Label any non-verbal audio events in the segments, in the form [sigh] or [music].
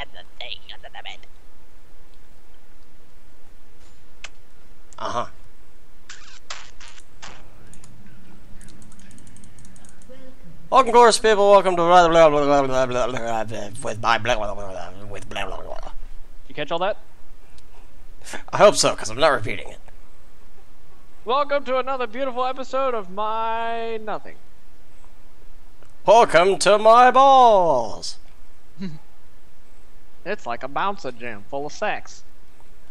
and the thing under the bed. Uh huh. Welcome, chorus people. Welcome to blah blah blah blah blah blah blah blah with my blah blah blah blah with blah blah blah. You catch all that? I hope so, because I'm not repeating it. Welcome to another beautiful episode of My Nothing. Welcome to my balls. It's like a bouncer gym full of sex.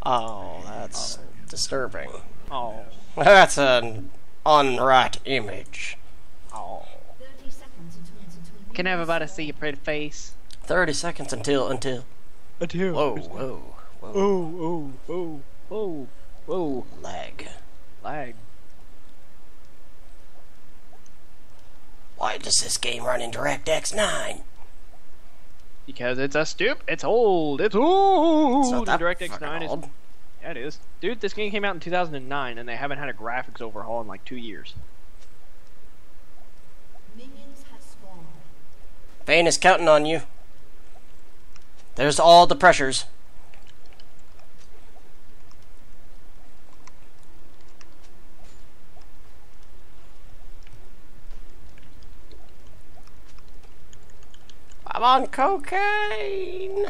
Oh, that's disturbing. Oh, [laughs] That's an unright image. oh. Can everybody see your pretty face? Thirty seconds until until. Until. Whoa, whoa, whoa. Oh, oh, oh, oh, whoa. Lag. Lag. Why does this game run in DirectX 9? Because it's a stoop. It's old. It's old. It's not that DirectX fucking 9 is. old. Yeah, it is. Dude, this game came out in 2009 and they haven't had a graphics overhaul in like two years. Minions have spawned. Vayne is counting on you. There's all the pressures. I'm on cocaine.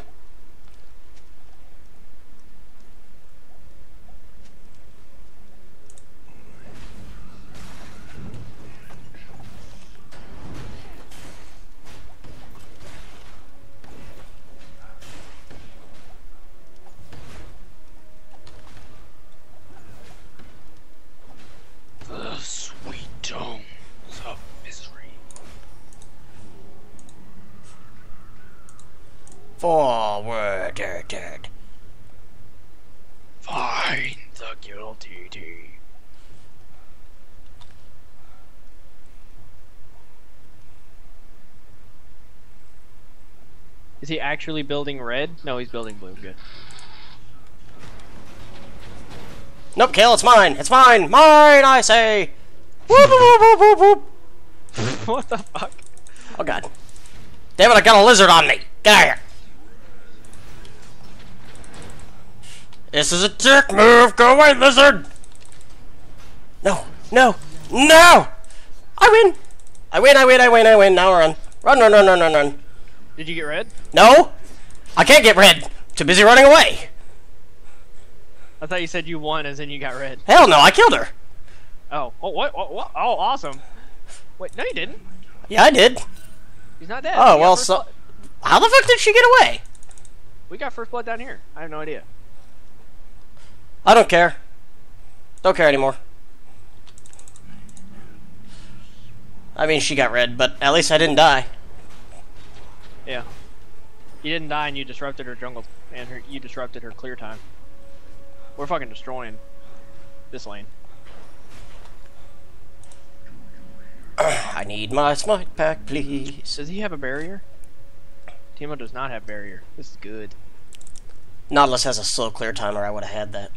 The sweet tones of misery. Forward. Find the guilty. Is he actually building red? No, he's building blue. Good. Nope, kill, it's mine. It's mine. Mine, I say. Whoop, whoop, whoop, whoop, whoop. [laughs] what the fuck? Oh god. Damn it, I got a lizard on me. Get out of here. This is a dick move. Go away, lizard. No, no, no. I win. I win, I win, I win, I win. Now run. Run, run, run, run, run, run. Did you get red? No. I can't get red. Too busy running away. I thought you said you won as in you got red. Hell no, I killed her. Oh, oh, what, what, what? Oh, awesome. Wait, no, you didn't. Yeah, I did. He's not dead. Oh, We well, so... blood- How the fuck did she get away? We got first blood down here. I have no idea. I don't care. Don't care anymore. I mean, she got red, but at least I didn't die. Yeah. You didn't die and you disrupted her jungle, and her, you disrupted her clear time. We're fucking destroying this lane. I need my smite pack, please. Does he have a barrier? Teemo does not have barrier. This is good. Nautilus has a slow clear timer. I would have had that.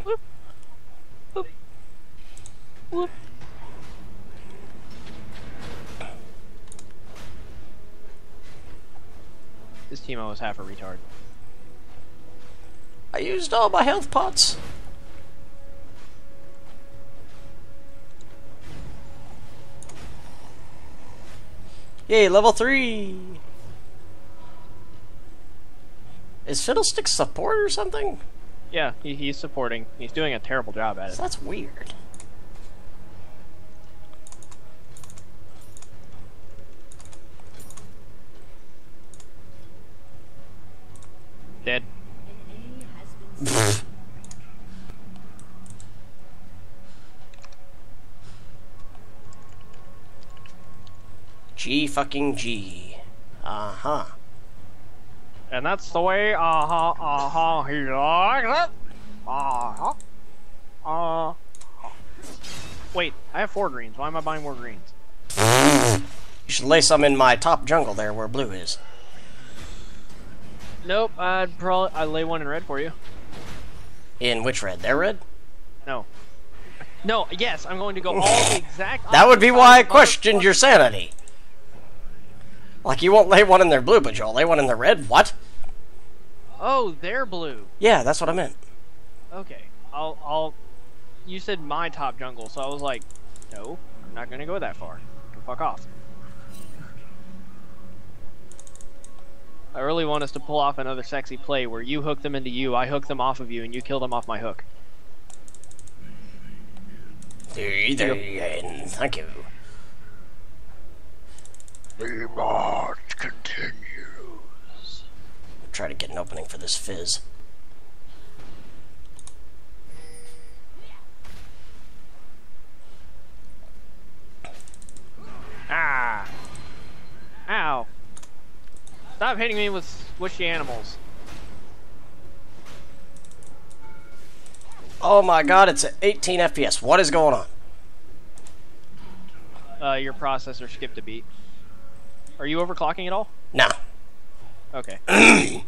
Whoop. This Teemo is half a retard. I used all my health pots. Yay, level 3! Is Fiddlestick support or something? Yeah, he, he's supporting. He's doing a terrible job at it. That's weird. Dead. An enemy has been slain. G fucking G. Uh huh. And that's the way, uh huh, uh huh, he likes it. Uh huh. Uh huh. Wait, I have four greens. Why am I buying more greens? You should lay some in my top jungle there where blue is. Nope, I'd probably I'd lay one in red for you. In which red? Their red? No. No, yes, I'm going to go all the exact. That would be why I questioned your sanity. Like, you won't lay one in their blue, but you'll lay one in their red? What? Oh, they're blue. Yeah, that's what I meant. Okay. I'll I'll you said my top jungle, so I was like, no, I'm not gonna go that far. Fuck off. I really want us to pull off another sexy play where you hook them into you, I hook them off of you, and you kill them off my hook. Thank you. The march continues. Try to get an opening for this fizz. Ah. Ow. Stop hitting me with squishy animals. Oh my god, it's at 18 FPS. What is going on? Uh, your processor skipped a beat. Are you overclocking at all? No. Okay. [clears throat] then,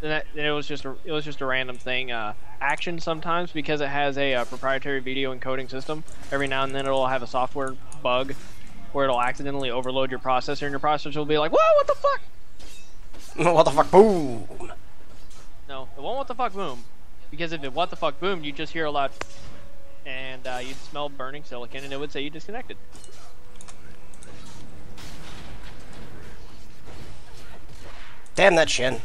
that, then it was just a, it was just a random thing. Uh, action sometimes because it has a uh, proprietary video encoding system. Every now and then it'll have a software bug where it'll accidentally overload your processor, and your processor will be like, "Whoa, what the fuck?" [laughs] what the fuck? Boom! No, it won't. What the fuck, boom? Because if it what the fuck boomed, you just hear a loud, and uh, you'd smell burning silicon, and it would say you disconnected. Damn that shin.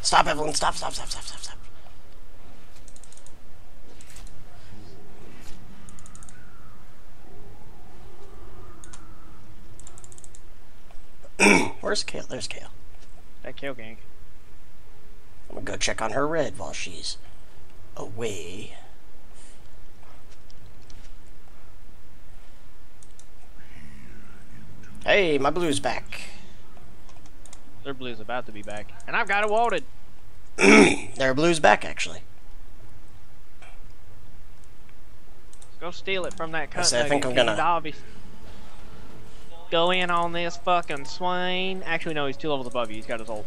Stop, Evelynn. Stop, stop, stop, stop, stop, stop. [clears throat] Where's Kayle? There's Kayle. That kill gank. I'm gonna go check on her red while she's away. Hey, my blue's back. Their blue's about to be back, and I've got it walted. [clears throat] Their blue's back, actually. Go steal it from that cut. say, I think I'm gonna- Dobby. Go in on this fucking Swain. Actually, no, he's two levels above you. He's got his ult.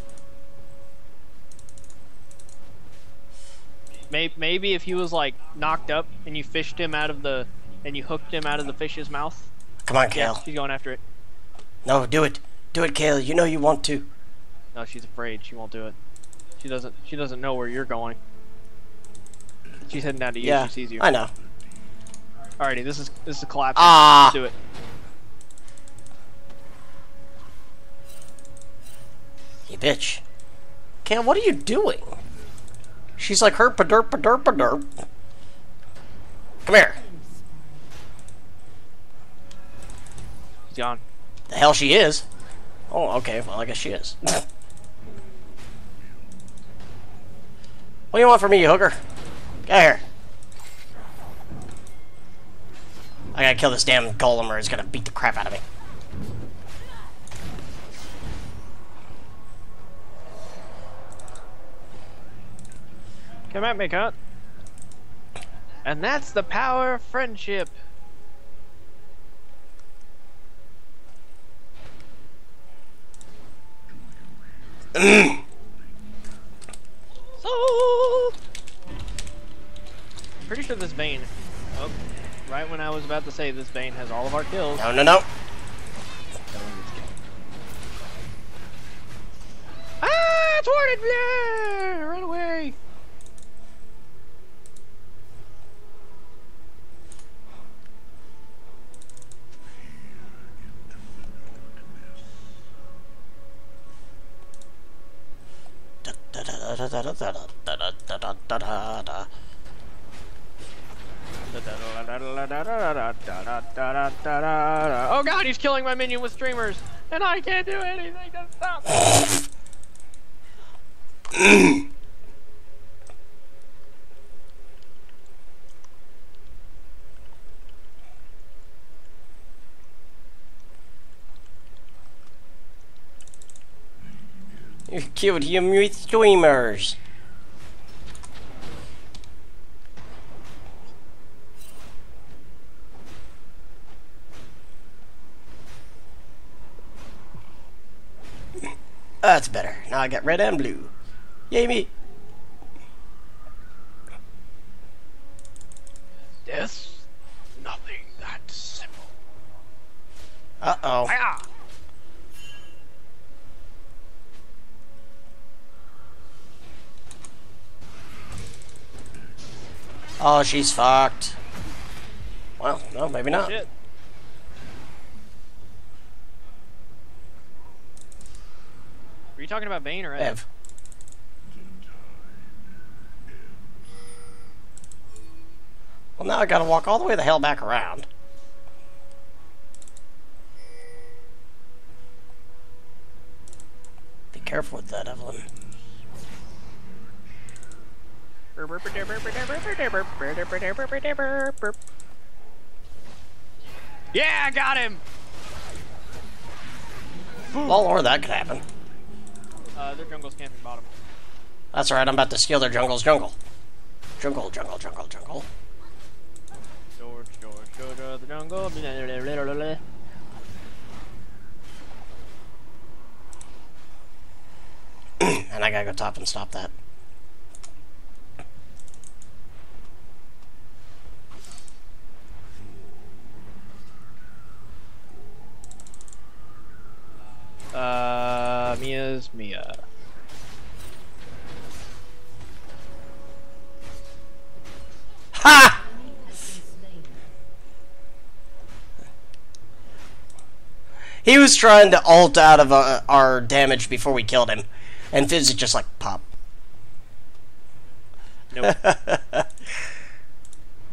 Maybe, maybe if he was like knocked up and you fished him out of the, and you hooked him out of the fish's mouth. Come on, Kayle. Yeah, he's going after it. No, do it. Do it, Kayle. You know you want to. No, she's afraid. She won't do it. She doesn't. She doesn't know where you're going. She's heading down to you. yeah, She sees you. I know. Alrighty, this is this is a collapse. Ah. Let's do it. You bitch. Kayle, what are you doing? She's like herp a derp a derp a derp. Come here. She's gone. The hell she is. Oh, okay. Well, I guess she is. [laughs] what do you want from me, you hooker? Get here. I gotta kill this damn golem or he's gonna beat the crap out of me. Come at me, cut. And that's the power of friendship. [clears throat] so, pretty sure this Vayne. Oh, right when I was about to say this Vayne has all of our kills. No, no, no. Ah, it's warded! Yeah, run away! Oh god, he's killing my minion with streamers, and I can't do anything to stop. Killed him with streamers. That's better. Now I got red and blue. Yay me. Death's nothing that simple. Uh-oh. Oh, she's fucked. Well, no, maybe not. Shit. Were you talking about Vayne or Ev? Ev. Well, now I gotta walk all the way the hell back around. Be careful with that, Evelynn. Yeah, I got him. Well, or that could happen. Uh, their jungle's camping bottom. That's alright, I'm about to steal their jungle's jungle. Jungle, jungle, jungle, jungle. George, George, George of the jungle. [clears throat] and I gotta go top and stop that. Uh, Mia's Mia. Ha! He was trying to ult out of uh, our damage before we killed him, and Fizz is just like pop. Nope. [laughs]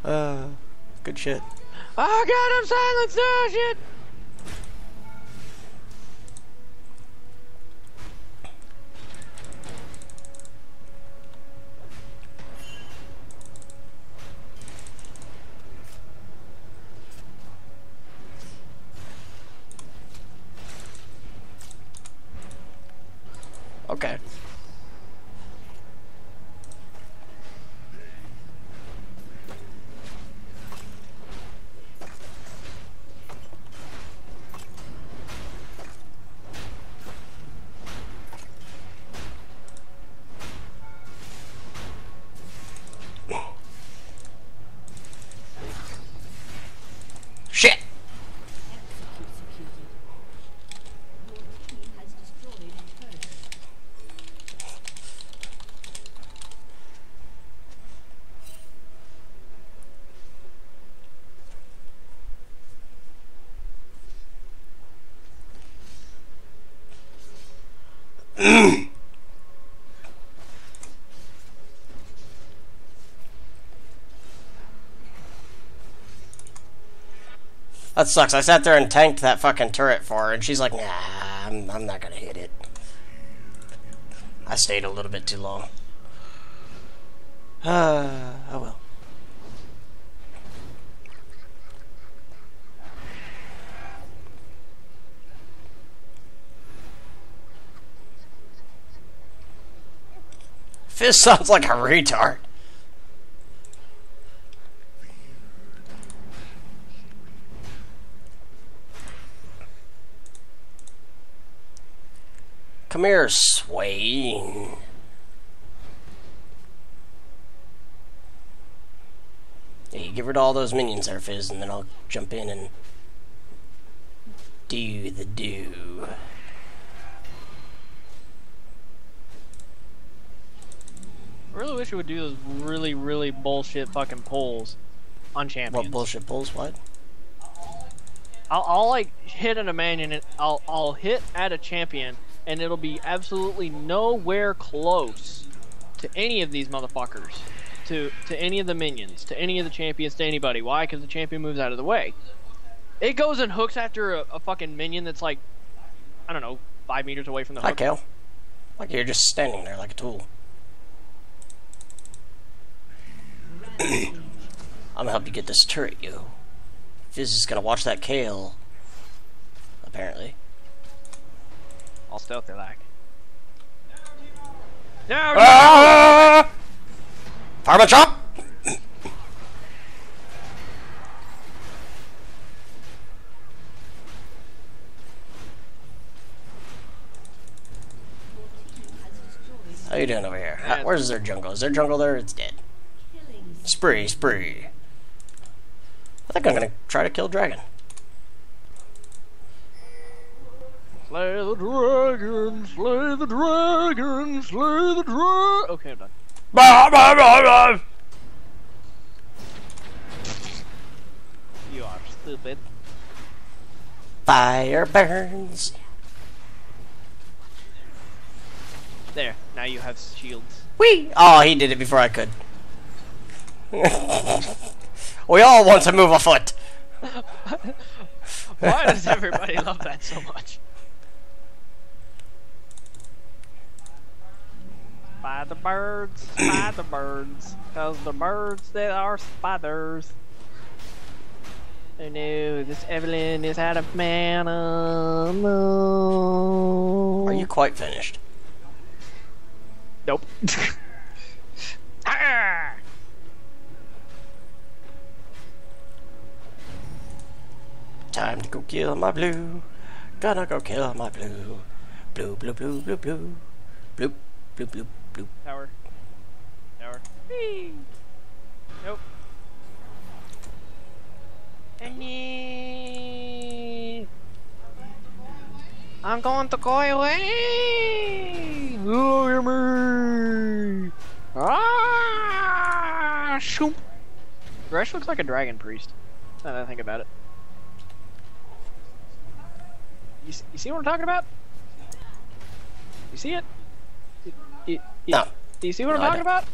Uh, good shit. Oh god, I'm silenced. Oh shit. That sucks. I sat there and tanked that fucking turret for her, and she's like, nah, I'm, I'm not gonna hit it. I stayed a little bit too long. Uh, [sighs] oh well. Fizz sounds like a retard. Come here, Swain. Yeah, you get rid of all those minions there, Fizz, and then I'll jump in and do the do. I really wish it would do those really, really bullshit fucking polls on champions. What bullshit pulls? What? I'll, I'll like hit an minion and I'll I'll hit at a champion and it'll be absolutely nowhere close to any of these motherfuckers, to to any of the minions, to any of the champions, to anybody. Why? Because the champion moves out of the way. It goes and hooks after a, a fucking minion that's like, I don't know, five meters away from the hook. Hi. Kayle. Like you're just standing there like a tool. [clears throat] I'm gonna help you get this turret, yo. Fizz is gonna watch that Kayle. Apparently. I'll stealth it like. No, Ah! Fireman chop! How you doing over here? How- where's their jungle? Is their jungle there? It's dead. Killing Spree, spree. I think I'm gonna try to kill Dragon. Slay the dragon, slay the dragon, slay the dragon. Okay, I'm done. Bah, bah, bah, bah. You are stupid. Fire burns. There, now you have shields. Wee! Oh, he did it before I could. [laughs] we all want to move a foot. [laughs] Why does everybody love that so much? By the birds, by the birds, cause the birds that are spiders. Oh no, this Evelynn is out of mana. No. Are you quite finished? Nope. Ah! [laughs] Time to go kill my blue. Gonna go kill my blue. Blue, blue, blue, blue, blue. Bloop, bloop, bloop, bloop. Tower. Tower. Whee! Nope. Annie! I'm going to go away! At me! Ah! Shoop! Thresh looks like a dragon priest. Now that I think about it. You, you see what I'm talking about? You see it? You- you- you- No, do you see what No, I'm talking about?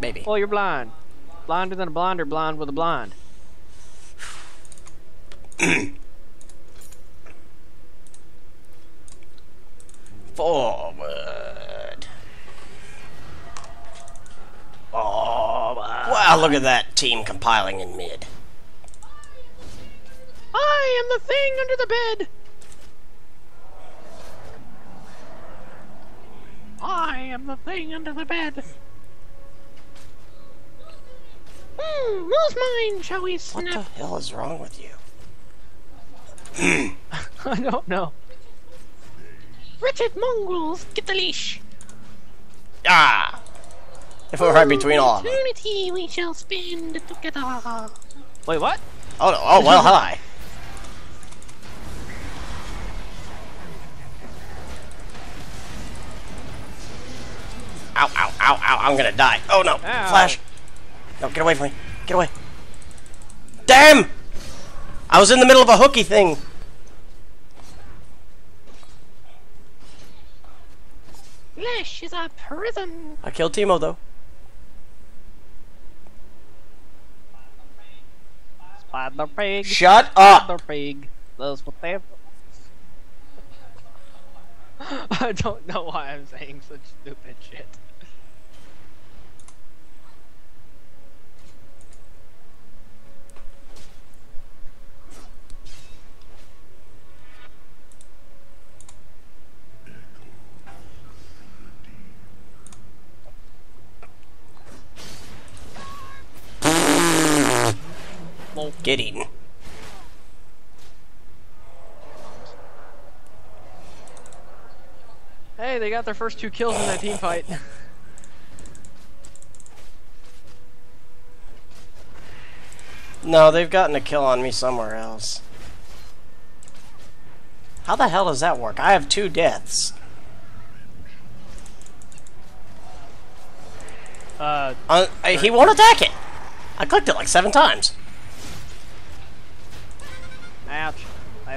maybe. Well, you're blind. Blinder than a blinder, blind with a blind. [clears throat] Forward. Forward. Wow, look at that team compiling in mid. I am the thing under the bed. I am the thing under the bed. Hmm, who's mine, shall we snap? What the hell is wrong with you? [laughs] I don't know. Wretched mongrels, get the leash. Ah! If we're right between all of them. Eternity we shall spend together. Wait, what? Oh, no. oh well, hi. Ow, ow, ow, ow, I'm gonna die. Oh no, Ow. Flash. No, get away from me. Get away. Damn! I was in the middle of a hooky thing. Flash is a prison. I killed Teemo though. Spider pig. Shut up. Spider up! pig. That's what they. I don't know why I'm saying such stupid shit. Get eaten. Hey, they got their first two kills in that team fight. No, they've gotten a kill on me somewhere else. How the hell does that work? I have two deaths. Uh, Uh, he won't attack it. I clicked it like seven times.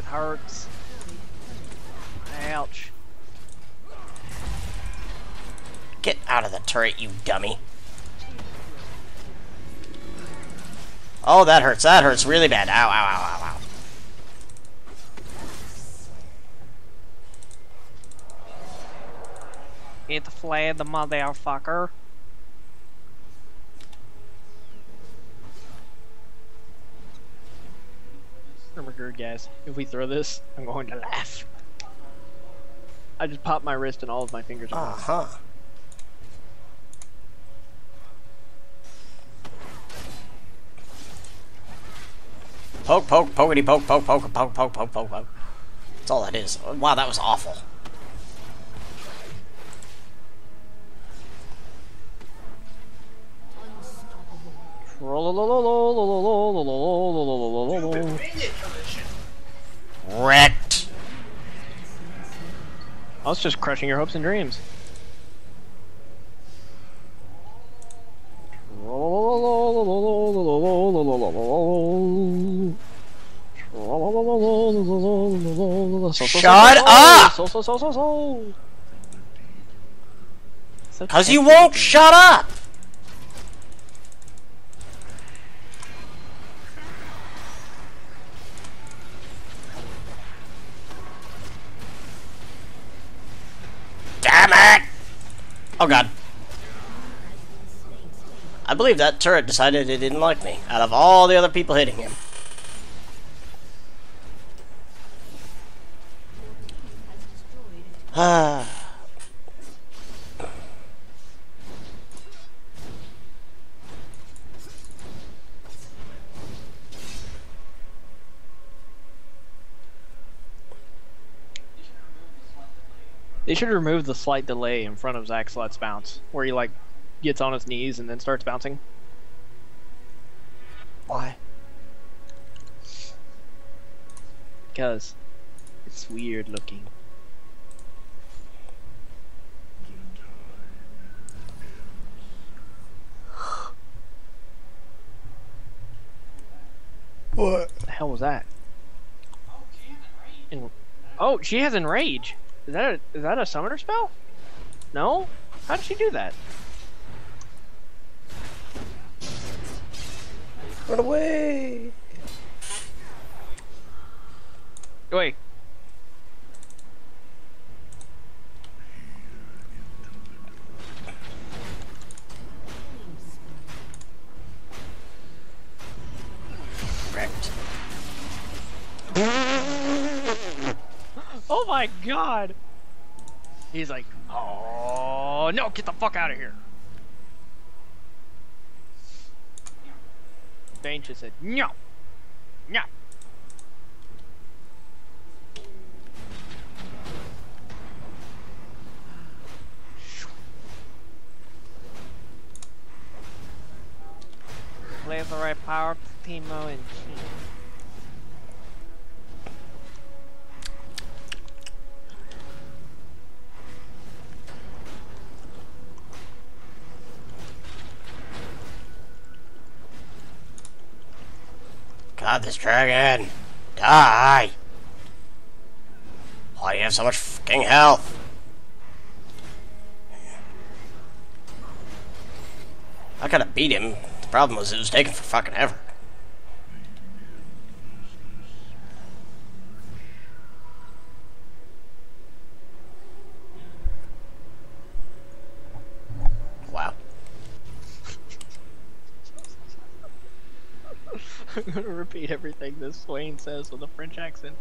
Hurts. Ouch. Get out of the turret, you dummy. Oh, that hurts. That hurts really bad. Ow, ow, ow, ow, ow. Get the flag, the motherfucker. Guys. If we throw this, I'm going to laugh. I just popped my wrist and all of my fingers. are Uh huh. Poke, poke, pokety, poke, poke, poke, poke, poke, poke, poke, poke. That's all that is. Wow, that was awful wrecked. I was just crushing your hopes and dreams. Shut up! Because you won't shut up! Believe that turret decided it didn't like me, out of all the other people hitting him. Ah. [sighs] They should remove the slight delay in front of Zac's Let's Bounce, where he like gets on his knees and then starts bouncing. Why? Because it's weird looking. What? the hell was that? Oh, en- oh, she has enrage. Is that a is that a summoner spell? No. How did she do that? Run away! Wait. Correct. Oh my god! He's like, oh no, get the fuck out of here. Vayne just said, no, no. Play the right power to Teemo and God, this dragon! Die! Why do you have so much fucking health? I could have beat him. The problem was it was taking for fucking ever. Wow. I'm gonna repeat everything this Swain says with a French accent.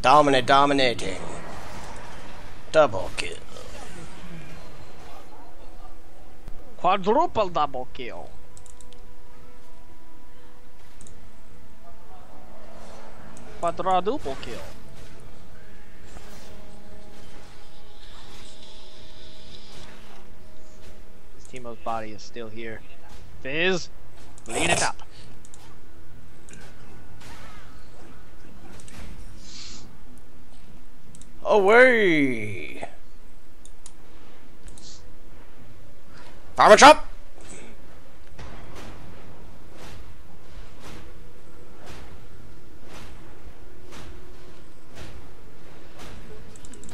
Dominate, dominating. Double kill. Quadruple double kill. Quadruple kill. Teemo's body is still here. Fizz, lead it up. Away! Farmer Chop!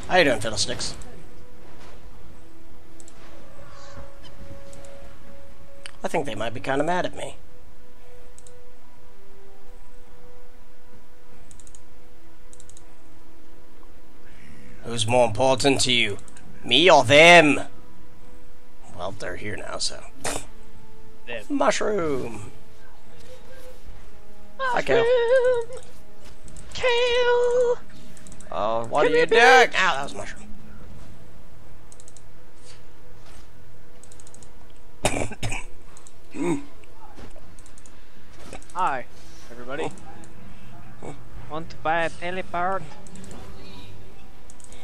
How you doing, Fiddlesticks? I think they might be kind of mad at me. Who's more important to you? Me or them? Well, they're here now, so. Them. Mushroom! Hi, Kayle. Kayle. Oh, what Come are you doing? Ow, that was a Hi, everybody. Want to buy a teleport?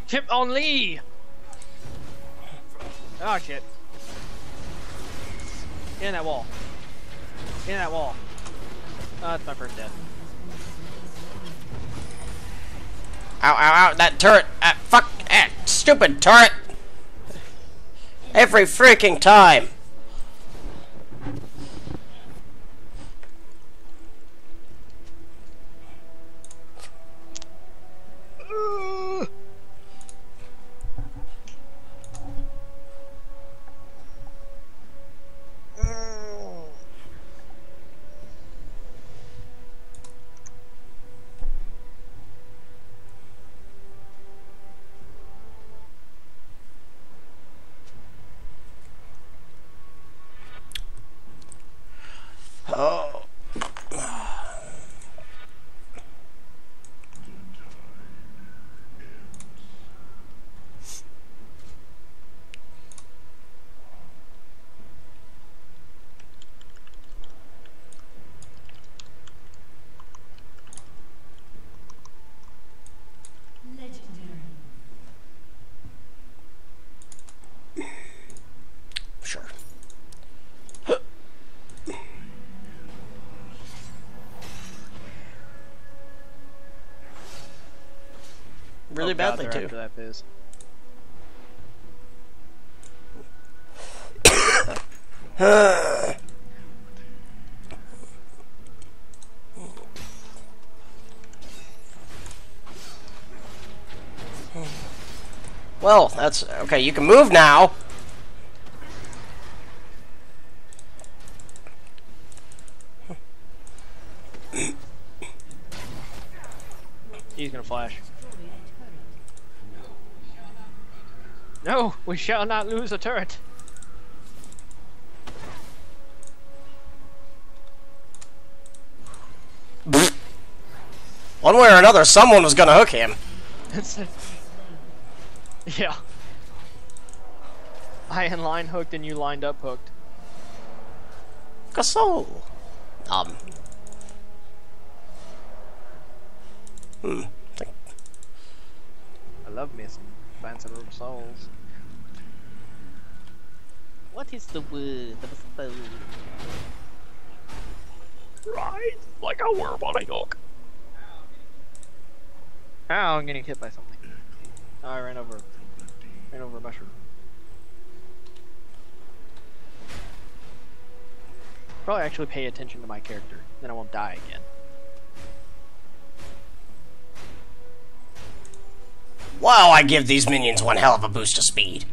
Chip on Lee! Oh shit. Get in that wall. In that wall. Oh, that's my first death. Ow, ow, ow, that turret! Ah, fuck! Ah, stupid turret! Every freaking time! Really Oh, God, badly they're too. After that. Well, that's okay. You can move now. He's gonna flash. No, we shall not lose a turret. One way or another, someone was gonna hook him. Yeah. I in line hooked and you lined up hooked. Gasol. Um. Hmm. I love me some fancy little souls. What is the word of a soul? Right, like a worm on a hook. Ow, I'm getting hit by something. Oh, I ran over, ran over a mushroom. Probably actually pay attention to my character, then I won't die again. Wow, I give these minions one hell of a boost of speed.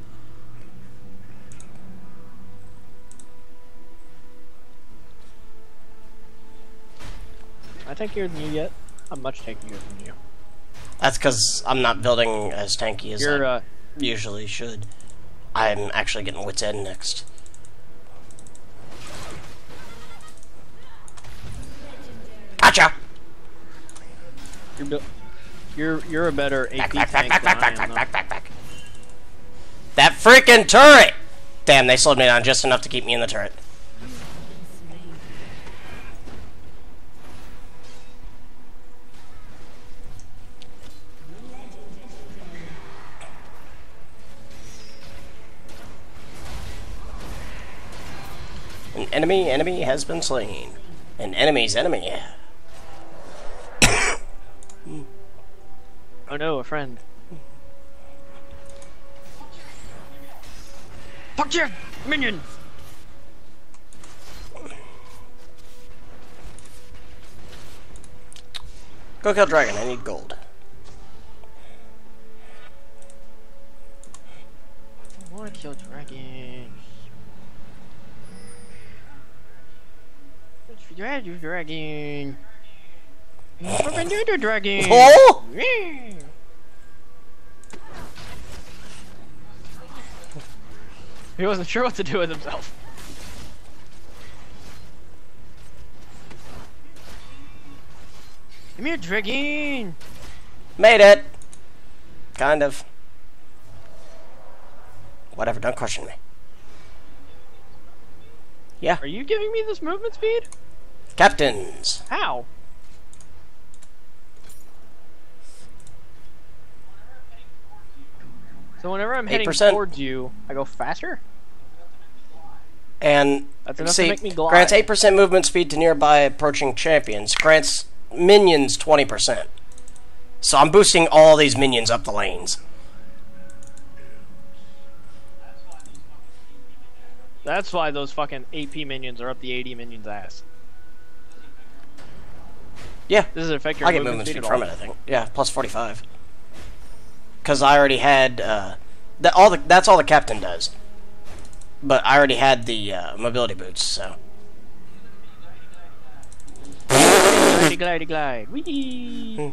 Tankier than you yet. I'm much tankier than you. That's because I'm not building as tanky as You're I uh, usually should. I'm actually getting Wits End next. Gotcha! you're you're you're a better AP Back, back, back, tank back, than back, I back, am, back, though. back, back, back. That freaking turret! Damn, they slowed me down just enough to keep me in the turret. An enemy enemy has been slain. An enemy's enemy. Oh no, a friend. Fuck you, minion! Go kill dragon, I need gold. Let's figure out your dragon. The dragon. [laughs] Oh! Yeah. He wasn't sure what to do with himself. Give me a dragon! Made it! Kind of. Whatever, don't question me. Yeah, Are you giving me this movement speed? Captains. How? So whenever I'm heading 8%. towards you, I go faster? And That's enough to see, make me glide. grants 8% movement speed to nearby approaching champions. Grants minions 20%. So I'm boosting all these minions up the lanes. That's why those fucking AP minions are up the 80 minions ass. Yeah, Does it affect your I get movement, speed from it, I think. Yeah, plus 45. Because I already had, uh, the, all the, that's all the captain does. But I already had the uh, mobility boots, so. Glidey, glidey, glide. Whee! Hmm.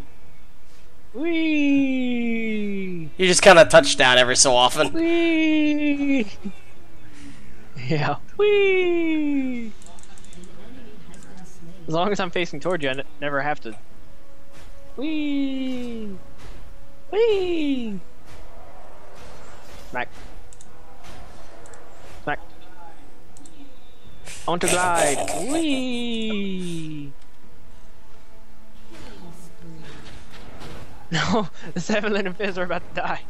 Whee! You just kind of touch down every so often. Whee! [laughs] Yeah. Whee! As long as I'm facing towards you, I never have to. Whee! Whee! Smack. Smack. I to glide. Whee! No, [laughs] the Seven and Fizz are about to die.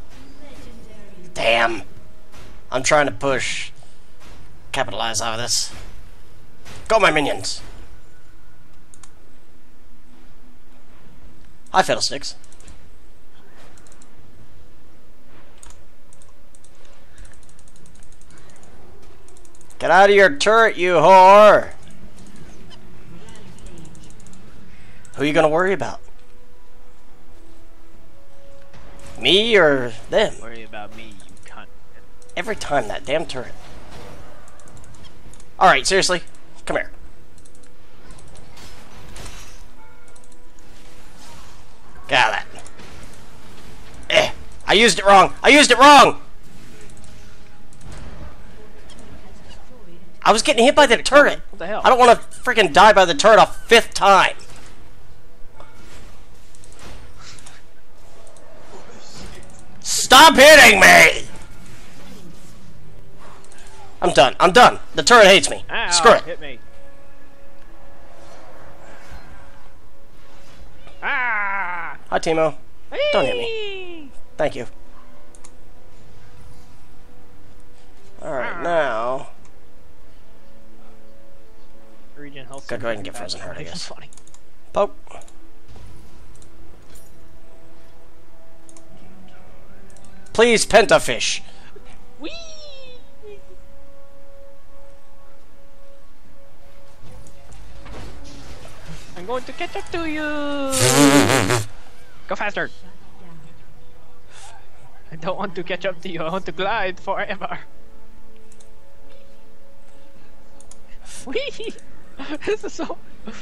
Damn. I'm trying to push. Capitalize out of this. Go, my minions. Hi, Fiddlesticks. Get out of your turret, you whore! Who are you gonna worry about? Me or them? Worry about me, you cunt. Every time that damn turret. Alright, seriously, come here. Of that. Eh. I used it wrong. I used it wrong! I was getting hit by the turret. What the hell? I don't want to freaking die by the turret a fifth time. Stop hitting me! I'm done. I'm done. The turret hates me. Ow, Screw it. Hit me. Ah! Hi, Teemo. Don't hit me. Thank you. Alright, Ah. now. Regen health. Gotta go ahead and get frozen heart, I guess. Funny. Poke. Please, Pentafish. Whee! I'm going to catch up to you. [laughs] Go faster. I don't want to catch up to you. I want to glide forever. [laughs] Whee! This is so. [laughs]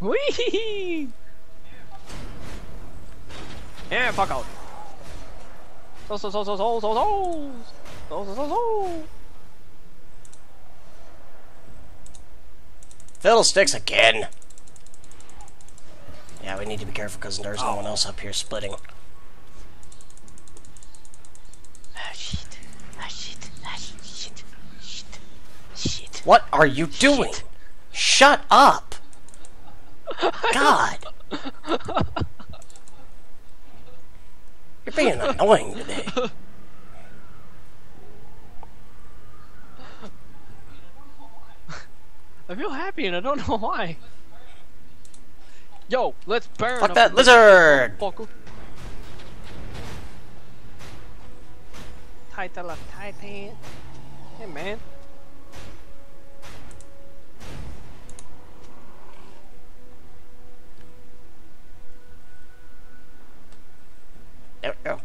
Whee! Yeah, fuck out. So so so so so so so so so so so. Fiddlesticks again. Yeah, we need to be careful because there's no one else up here splitting. Ah shit. Ah shit. Ah shit. Shit. Shit. What are you doing? Shut up! God! You're being annoying today. [laughs] I feel happy and I don't know why. Yo, let's burn. Fuck that lizard. Title of Titan. Hey man. There we go.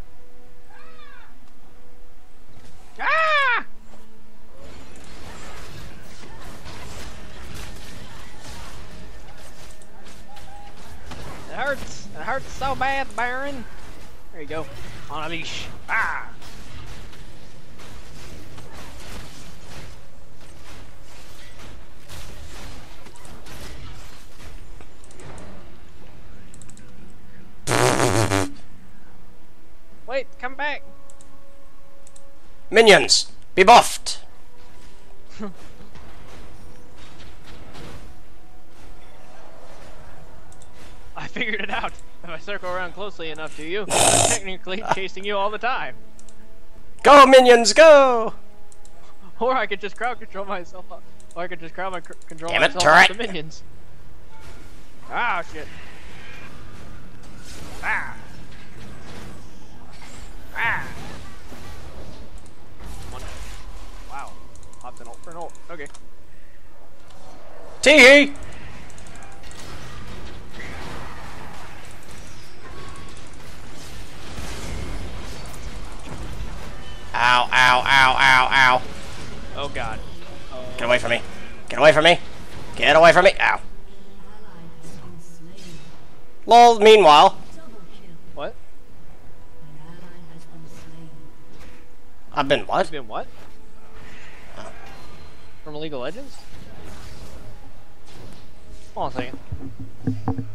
Bad, Baron. There you go. On a leash. Ah! Wait, come back. Minions, be buffed! [laughs] I figured it out. I circle around closely enough to you, I'm technically [laughs] chasing you all the time. Go, minions, go! [laughs] Or I could just crowd control myself up. Or I could just crowd my control Damn it, myself off the minions. Ah, shit. Ah. Ah. Wow. Hopped an ult for an ult. Okay. Tee god. Get away from me. Get away from me. Get away from me. Ow. Ally has been slain. Lol, meanwhile, What? An ally has been slain. I've been what? Been what? Oh. From League of Legends? Hold on a second.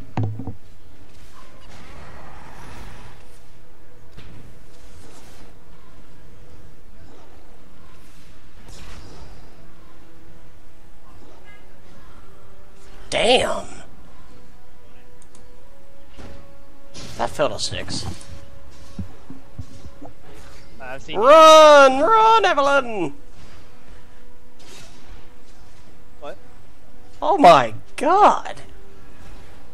Damn. That fiddlesticks. I've seen Run! Run, Evelynn! what? Oh my god!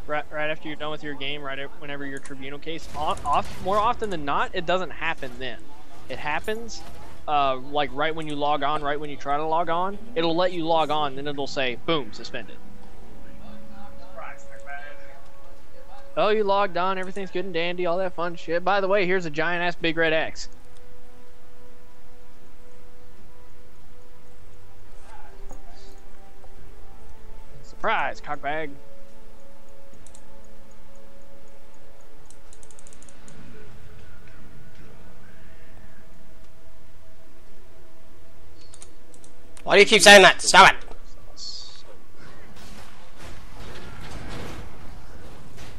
Right, right after you're done with your game, right whenever your tribunal case off, off, more often than not, it doesn't happen then. It happens uh, like right when you log on, right when you try to log on, it'll let you log on, then it'll say, boom, suspended. Oh, you logged on, everything's good and dandy, all that fun shit. By the way, here's a giant ass big red X. Surprise, cockbag. Why do you keep saying that? Stop it!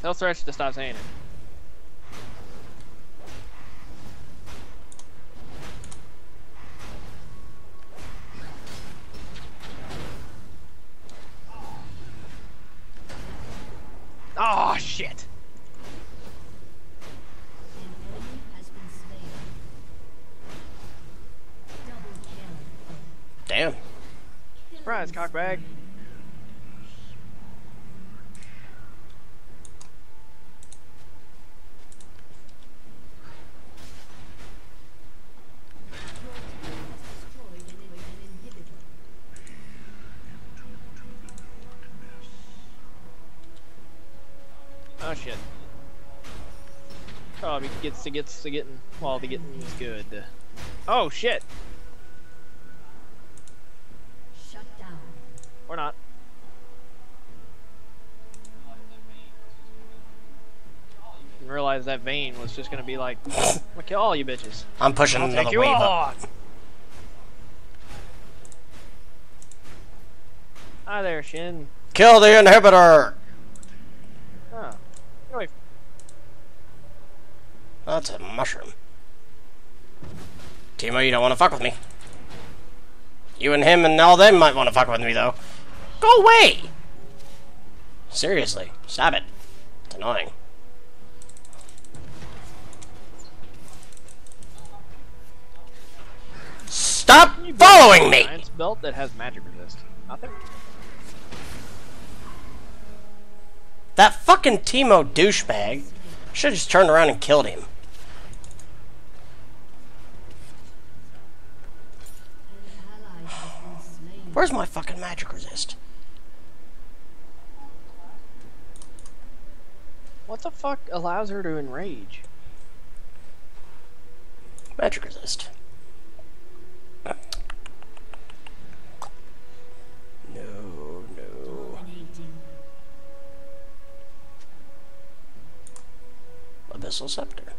Tell Stretch to stop saying it. Oh shit! Damn. Surprise, cockbag. Destroyed an, an inhibitor. Oh shit. Oh, he gets to gets to getting well, the getting is good. Oh shit! Shut down. Or not. Didn't realize that Vayne was just gonna be like, I'm gonna kill all you bitches. I'm pushing I'll another take you wave all up. Hi there, Shin. Kill the inhibitor! Oh. Get away from- That's a mushroom. Teemo, you don't want to fuck with me. You and him and all them might want to fuck with me, though. Go away! Seriously, stop it. It's annoying. Stop following me! Belt that has magic resist. Nothing. That fucking Teemo douchebag should have just turned around and killed him. An ally has been slain. Where's my fucking magic resist? What the fuck allows her to enrage? Magic resist. No, no. Abyssal Scepter.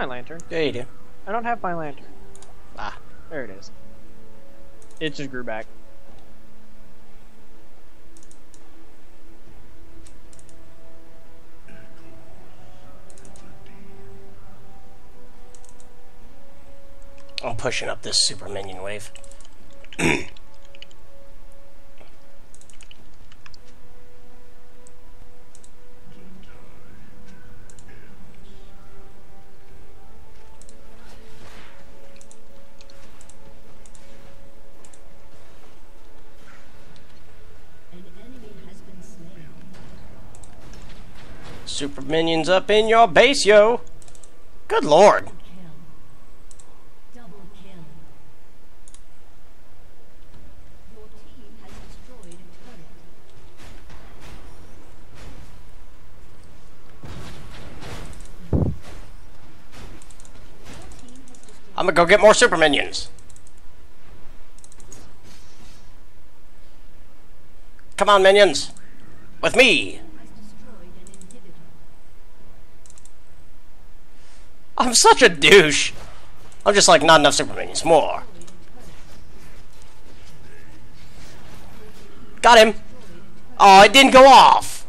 My lantern? Yeah, you do. I don't have my lantern. Ah. There it is. It just grew back. I'm pushing up this super minion wave. [clears throat] minions up in your base, yo. Good lord. I'm gonna go get more super minions. Come on, minions. With me. has destroyed an inhibitor. I'm such a douche. I'm just like, not enough super minions. More. Got him. Oh, it didn't go off.